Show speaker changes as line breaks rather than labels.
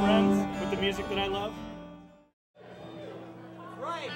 friends with the music that I love?
Right.